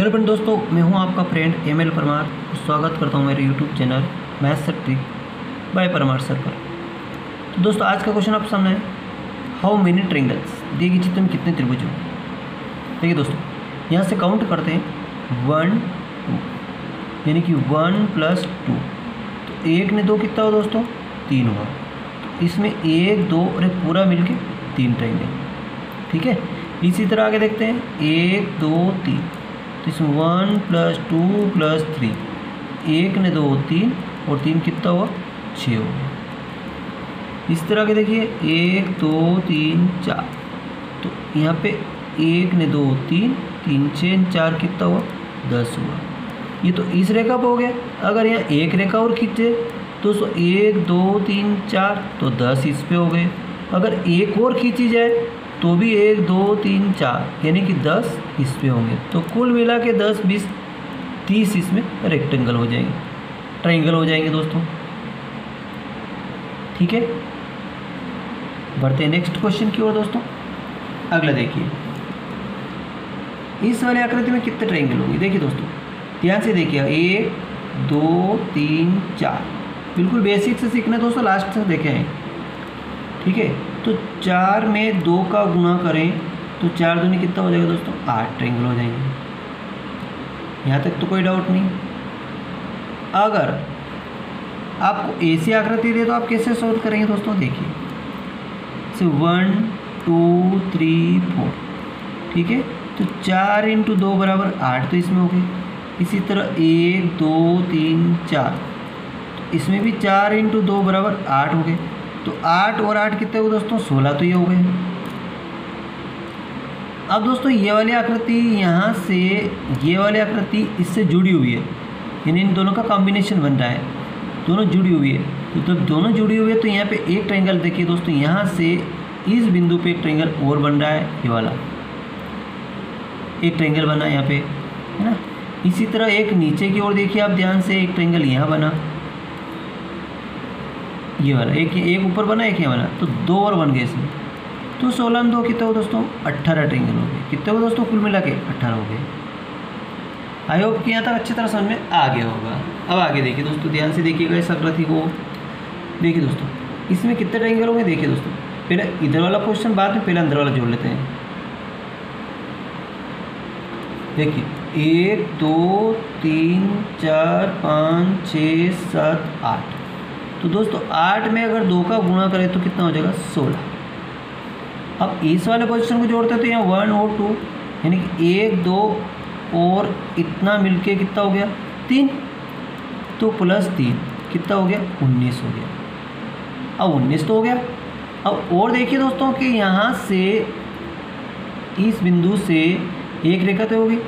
Hello friend दोस्तों, मैं हूँ आपका फ्रेंड एम एल परमार। स्वागत करता हूँ मेरे YouTube channel math sir by Parmar sir पर। तो दोस्तों, आज का क्वेश्चन आप सामने हाउ मेनी ट्रिंगल्स दिए गए चित्र में कितने त्रिभुज हों। देखिए दोस्तों, यहाँ से काउंट करते हैं वन टू यानी कि वन प्लस टू तो एक ने दो कितना हो दोस्तों? तीन हुआ। तो इसमें एक, दो और एक पूरा मिलके तीन ट्रेंगल ठीक है? इसी तरह आगे देखते हैं, एक, दो, तीन। तो इसमें one plus two plus three. एक ने दो, तीन, और तीन कितना हुआ? छः हो गया इस तरह के देखिए, एक, दो, तीन, चार। तो यहाँ पे एक ने दो, तीन तीन, छः, चार कितना हुआ? दस हुआ। ये तो इस रेखा पर हो गया। अगर यहाँ एक रेखा और खींचे तो सो एक, दो, तीन, चार तो दस इस पे हो गए। अगर एक और खींची जाए तो भी एक, दो, तीन, चार, यानी कि दस इस पे होंगे। तो कुल मिला के दस, बीस, तीस इसमें रेक्टेंगल हो जाएँगे। ट्राइंगल हो जाएँगे दोस्तों। ठीक है? बढ़ते हैं नेक्स्ट क्वेश्चन की ओर दोस्तों। अगला देखिए। इस वाले आकृति में कितने ट्राइंगल होंगे? देखिए दोस्तों, ध्यान से देखिए, एक, दो, तीन, चार। बिल्कुल बेसिक से सीखना दोस्तों लास्ट से देखे हैं। ठीक है? चार में दो का गुना करें तो चार दूनी कितना हो जाएगा दोस्तों? आठ ट्रेंगल हो जाएँगे। यहाँ तक तो कोई डाउट नहीं। अगर आपको ऐसी आकृति दे तो आप कैसे सॉल्व करेंगे दोस्तों? देखिए। से वन टू थ्री फोर ठीक है? तो चार इंटू दो बराबर आठ तो इसमें हो गए। इसी तरह एक, दो, तीन, चार। तो इसमें भी चार इंटू दो बराबर आठ हो गए। तो आठ और आठ कितने हुए दोस्तों? सोलह तो ये हो गए। अब दोस्तों ये वाली आकृति यहाँ से, ये वाली आकृति इससे जुड़ी हुई है। यानी इन दोनों का कॉम्बिनेशन बन रहा है। दोनों जुड़ी हुई है। तो जब दोनों जुड़ी हुई है तो यहाँ पे एक ट्रायंगल देखिए दोस्तों, यहाँ से इस बिंदु पे एक ट्रायंगल और बन रहा है, ये वाला। एक ट्रायंगल बना यहाँ पे, है ना? इसी तरह एक नीचे की ओर देखिए आप ध्यान से, एक ट्रायंगल यहाँ बना। ये वाला, एक एक ऊपर बना, एक यहाँ बना तो दो और बन गए इसमें। तो सोलह में दो कितने हो दोस्तों? अट्ठारह ट्रेंगल हो गए। कितने हो दोस्तों? कुल मिला के अट्ठारह हो गए। आई होप कि यहाँ तक अच्छी तरह समझ में आ गया होगा। अब आगे देखिए दोस्तों, ध्यान से देखिएगा इस आकृति को। देखिए दोस्तों, इसमें कितने ट्रेंगल होंगे? देखिए दोस्तों, पहले इधर वाला क्वेश्चन बाद में पहले अंदर वाला जोड़ लेते हैं। देखिए, एक, दो, तीन, चार, पाँच, छः, सात, आठ। तो दोस्तों, आठ में अगर दो का गुणा करें तो कितना हो जाएगा सोलह। अब इस वाले क्वेश्चन को जोड़ते तो यहाँ वन और टू यानी कि एक, दो और इतना मिलके कितना हो गया? तीन। तो प्लस तीन, कितना हो गया? उन्नीस हो गया। अब उन्नीस तो हो गया। अब और देखिए दोस्तों कि यहाँ से इस बिंदु से एक रेखा तो होगी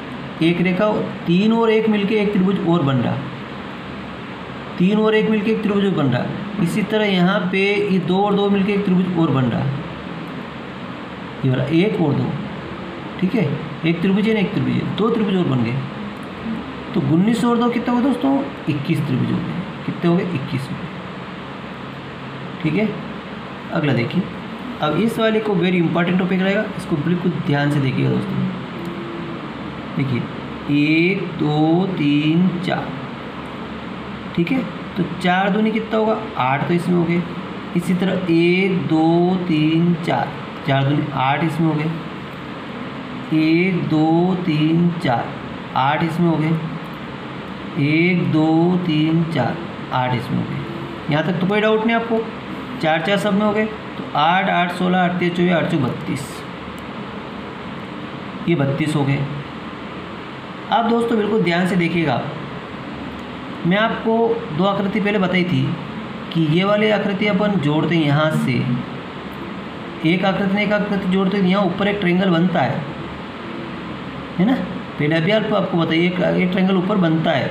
एक रेखा तीन और एक मिलके एक त्रिभुज और बन रहा। तीन और एक मिलके एक त्रिभुज बन रहा है। इसी तरह यहाँ पे ये दो और दो मिलके एक त्रिभुज और बन रहा है। ये वाला एक और दो, ठीक है? एक त्रिभुज है ना, एक त्रिभुज है। दो त्रिभुज और बन गए। तो उन्नीस और दो कितना हुआ दोस्तों? इक्कीस त्रिभुज हो गए। कितने हो गए? इक्कीस हो गए। ठीक है? अगला देखिए। अब इस वाले को वेरी इंपॉर्टेंट टॉपिक रहेगा। इसको बिल्कुल ध्यान से देखिएगा दोस्तों। देखिए। एक, दो, तीन, चार। ठीक है? तो चार दूनी कितना होगा? आठ तो इसमें हो गए। इसी तरह एक, दो, तीन, चार। चार दूनी, आठ इसमें हो गए। एक, दो, तीन, चार। आठ इसमें हो गए। एक, दो, तीन, चार। आठ इसमें हो गए। यहाँ तक तो कोई डाउट नहीं आपको? चार चार सब में हो गए। तो आठ आठ, सोलह तेईस चौबीस, आठ चौ बत्तीस। ये बत्तीस हो गए। अब दोस्तों बिल्कुल ध्यान से देखिएगा आप। मैं आपको दो आकृति पहले बताई थी कि ये वाली आकृति अपन जोड़ते हैं यहाँ से। एक आकृति ने एक आकृति जोड़ते हैं यहाँ ऊपर एक ट्रेंगल बनता है। है ना? पहले अभी आप आपको बताइए एक, एक ट्रेंगल ऊपर बनता है।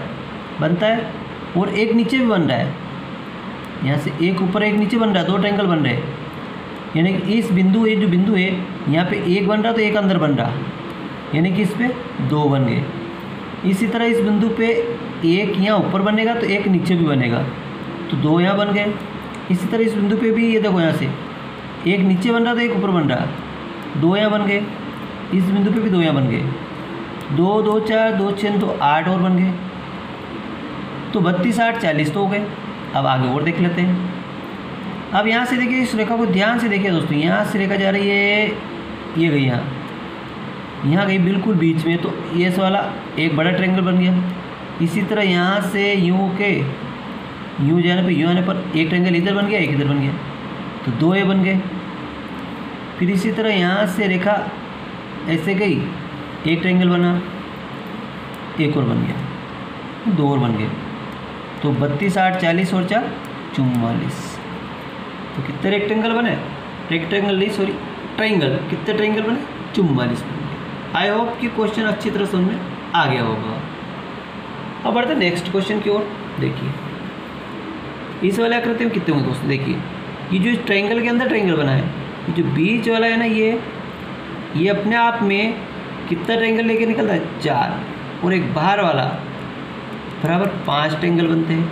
बनता है और एक नीचे भी बन रहा है। यहाँ से एक ऊपर एक नीचे बन रहा है दो ट्रेंगल बन रहे हैं। यानी कि इस बिंदु ये जो बिंदु है यहाँ पे एक बन रहा तो एक अंदर बन रहा। यानी कि इस पर दो बन गए। इसी तरह इस बिंदु पे एक यहाँ ऊपर बनेगा तो एक नीचे भी बनेगा। तो दो यहाँ बन गए। इसी तरह इस बिंदु पे भी ये देखो यहाँ से। एक नीचे बन रहा था एक ऊपर बन रहा। दो यहाँ बन गए। इस बिंदु पे भी दो यहाँ बन गए। दो दो, चार, दो छः तो आठ और बन गए। तो बत्तीस, आठ, चालीस तो हो गए। अब आगे और देख लेते हैं। अब यहाँ से देखिए, इस रेखा को ध्यान से देखिए दोस्तों। यहाँ से रेखा जा रही है, ये गई यहाँ। यहाँ गई बिल्कुल बीच में तो ये वाला एक बड़ा ट्रेंगल बन गया। इसी तरह यहाँ से यूँ के यूँ जाने पर यूँ आने पर एक ट्रेंगल इधर बन गया, एक इधर बन गया तो दो ए बन गए। फिर इसी तरह यहाँ से रेखा ऐसे गई, एक ट्रेंगल बना, एक और बन गया, दो और बन गए। तो बत्तीस, आठ, चालीस और चार चुम्बालीस तो कितने रेक्टेंगल बने? रेक्टेंगल नहीं सॉरी ट्राइंगल कितने ट्राइंगल बने? चुम्बालीस बन गए। आई होप कि क्वेश्चन अच्छी तरह में आ गया होगा। अब बढ़ते नेक्स्ट क्वेश्चन की ओर, देखिए। इस वाले आकृति में कितने होंगे दोस्तों? देखिए, ये जो ट्राइंगल के अंदर ट्राइंगल बना है, ये जो बीच वाला है ना ये ये अपने आप में कितना ट्राइंगल लेके निकलता है? चार। और एक बाहर वाला, बराबर पाँच ट्राइंगल बनते हैं।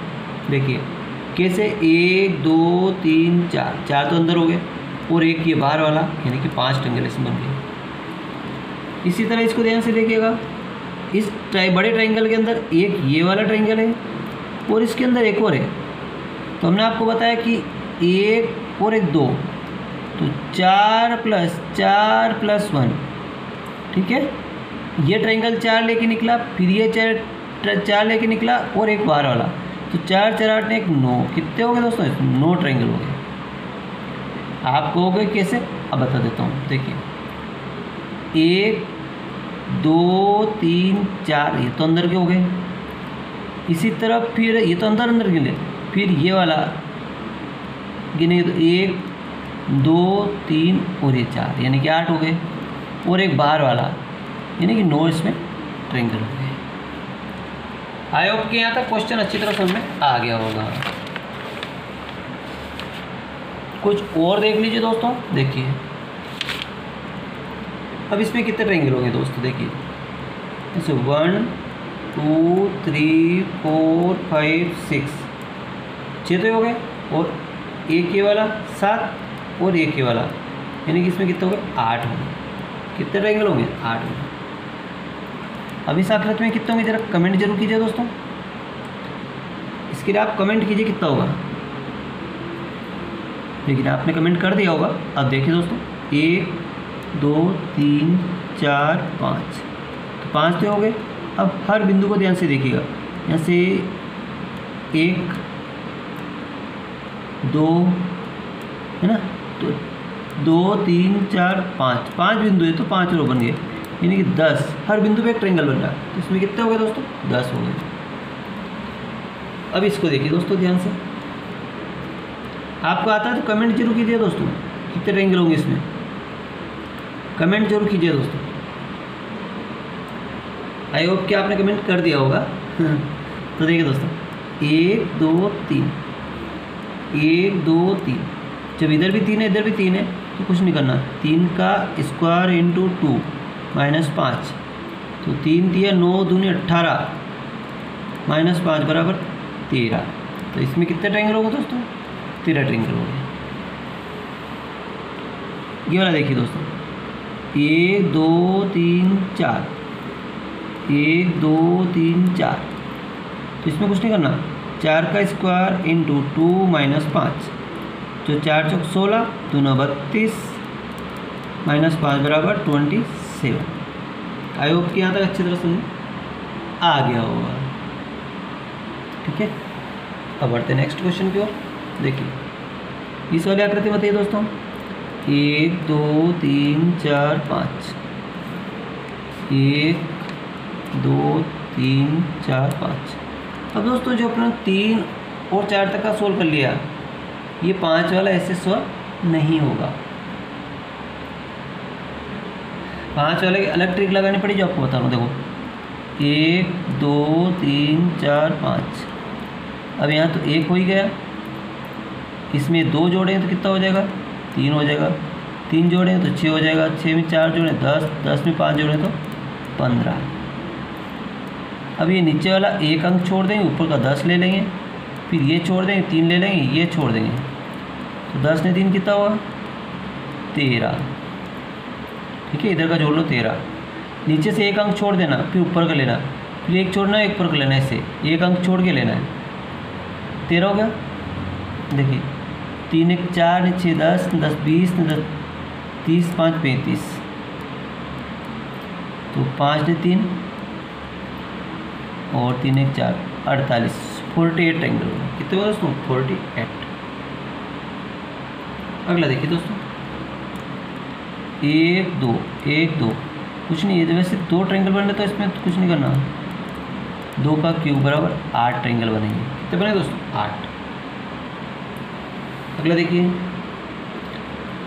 देखिए, कैसे? एक, दो, तीन, चार। चार तो अंदर हो गए, और एक ये बाहर वाला, यानी कि पाँच ट्राइंगल इसमें बन गए। इसी तरह इसको ध्यान से देखिएगा। इस ट्राई, बड़े ट्राइंगल के अंदर एक ये वाला ट्राइंगल है और इसके अंदर एक और है। तो हमने आपको बताया कि एक और एक दो तो चार प्लस चार प्लस वन ठीक है? ये ट्राइंगल चार लेके निकला, फिर ये चार चार लेके निकला और एक बार वाला। तो चार चार, आठ, एक, नौ, कितने हो गए दोस्तों? नौ ट्राइंगल हो गए। आप कहोगे कैसे? अब बता देता हूँ। देखिए, एक दो, तीन, चार, ये तो अंदर के हो गए। इसी तरह फिर, ये तो अंदर अंदर गिने फिर ये वाला गिने तो एक, दो, तीन और ये चार, यानी कि आठ हो गए। और एक बाहर वाला, यानी कि नौ इसमें ट्रेंगल हो गए। आई होप कि यहाँ तक क्वेश्चन अच्छी तरह समझ में आ गया होगा। कुछ और देख लीजिए दोस्तों, देखिए। अब इसमें कितने ट्रेंगल होंगे दोस्तों? देखिए। जैसे one, two, three, four, five, six. छः तो हो गए और एक ये वाला, सात और एक ये वाला। यानी कि इसमें कितने हो गए? आठ होंगे कितने ट्रायंगल होंगे आठ होंगे अब इस आकृति में कितने होंगे? जरा कमेंट ज़रूर कीजिए दोस्तों। इसके लिए आप कमेंट कीजिए कितना होगा। लेकिन आपने कमेंट कर दिया होगा। अब देखिए दोस्तों। एक दो, तीन, चार, पाँच। तो पाँच तो हो गए। अब हर बिंदु को ध्यान से देखिएगा। यहाँ से एक, दो, है ना? तो दो, तीन, चार, पाँच। पाँच बिंदु है तो पाँच रो बन गए यानी कि दस। हर बिंदु पे एक ट्रेंगल बन रहा है। तो इसमें कितने हो गए दोस्तों? दस हो गए। अब इसको देखिए दोस्तों ध्यान से। आपको आता है तो कमेंट ज़रूर कीजिए दोस्तों। कितने ट्रेंगल होंगे इसमें? कमेंट ज़रूर कीजिए दोस्तों। आई होप कि आपने कमेंट कर दिया होगा। तो देखिए दोस्तों, एक, दो, तीन। एक, दो, तीन। जब इधर भी तीन है, इधर भी तीन है तो कुछ नहीं करना। तीन का स्क्वायर इंटू टू माइनस पाँच। तो तीन दिया नौ दूनी अट्ठारह। माइनस पाँच बराबर तेरह। तो इसमें कितने ट्रेंगल होगा दोस्तों? तेरह ट्रेंगल हो गए ये वाला देखिए दोस्तों। एक, दो, तीन, चार। एक, दो, तीन, चार। तो इसमें कुछ नहीं करना। चार का स्क्वायर इंटू टू माइनस पाँच। तो चार चौक सोलह दो नौ बत्तीस माइनस पाँच बराबर ट्वेंटी सेवन आई होप कि यहाँ तक अच्छी तरह समझ आ गया होगा। ठीक है? अब बढ़ते नेक्स्ट क्वेश्चन की ओर। देखिए। इस वाली आकृति बताइए दोस्तों। एक, दो, तीन, चार, पाँच। एक, दो, तीन, चार, पाँच। अब दोस्तों जो अपना तीन और चार तक का सोल्व कर लिया, ये पाँच वाला ऐसे सोल्व नहीं होगा। पाँच वाले की अलग ट्रिक लगानी पड़ी जो आपको बता रहा हूँ, देखो। एक, दो, तीन, चार, पाँच। अब यहाँ तो एक हो ही गया। इसमें दो जोड़ेंगे तो कितना हो जाएगा? तीन हो जाएगा। तीन जोड़े तो छः हो जाएगा। छः में चार जोड़े, दस दस में पाँच जोड़े तो पंद्रह। अब ये नीचे वाला एक अंक छोड़ देंगे, ऊपर का दस ले लेंगे, फिर ये छोड़ देंगे, तीन ले लेंगे, ये छोड़ देंगे। तो दस ने तीन कितना हुआ? तेरह। ठीक है, इधर का जोड़ लो, तेरह। नीचे से एक अंक छोड़ देना, फिर ऊपर का लेना। फिर एक छोड़ना एक ऊपर का लेना ऐसे। एक अंक छोड़ के लेना है। तेरह हो गया? देखिए तीन एक चार छः दस दस बीस, दस तीस, पाँच पैंतीस। तो पाँच ने तीन और तीन एक चार, अड़तालीस। फोर्टी एट एंगल कितने हुआ दोस्तों? Forty eight. अगला देखिए दोस्तों। एक, दो एक, दो। कुछ नहीं है वैसे दो ट्रेंगल बन रहे तो इसमें कुछ नहीं करना। दो का क्यूब बराबर आठ ट्रेंगल बनेंगे। कितने बने दोस्तों? आठ। अगला देखिए।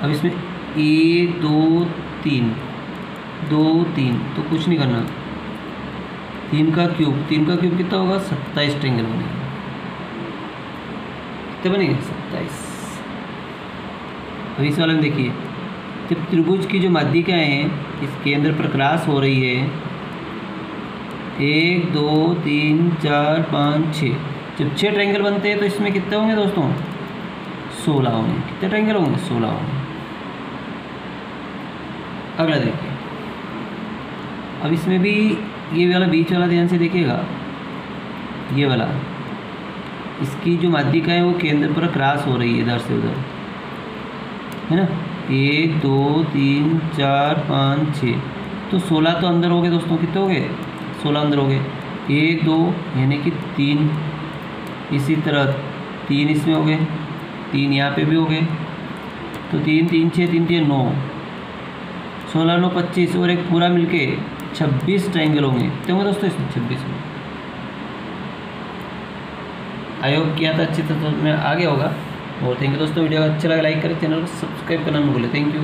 अब इसमें एक दो, तीन। दो, तीन तो कुछ नहीं करना। तीन का क्यूब, तीन का क्यूब कितना होगा? सत्ताईस ट्रेंगल बनेगा। कितने बनेंगे? सत्ताईस। अब इस वाले में देखिए, जब त्रिभुज की जो माध्यिकाएँ हैं, इसके अंदर प्रकाश हो रही है, एक, दो, तीन, चार, पाँच, छः। जब छः ट्रायंगल बनते हैं तो इसमें कितने होंगे दोस्तों? सोलह होंगे कितने ट्रायंगल होंगे सोलह होंगे? अगला देखिए। अब इसमें भी ये वाला बीच वाला ध्यान से देखिएगा। ये वाला। इसकी जो माध्यिका है, वो केंद्र पर क्रॉस हो रही है इधर से उधर। है ना? एक, दो, तीन, चार, पाँच छः तो सोलह तो अंदर हो गए दोस्तों, कितने हो गए? सोलह अंदर हो गए। एक, दो, यानी कि तीन। इसी तरह तीन इसमें हो गए। तीन यहाँ पे भी हो गए। तो तीन तीन छः तीन तीन, नौ। सोलह, नौ, पच्चीस और एक पूरा मिलके छब्बीस ट्राइंगल होंगे। तो मैं दोस्तों इसमें छब्बीस होप किया था अच्छी तरह तो मैं आगे होगा। और थैंक यू दोस्तों, वीडियो अच्छा लगा लाइक करें चैनल को सब्सक्राइब करना ना भूलें। Thank you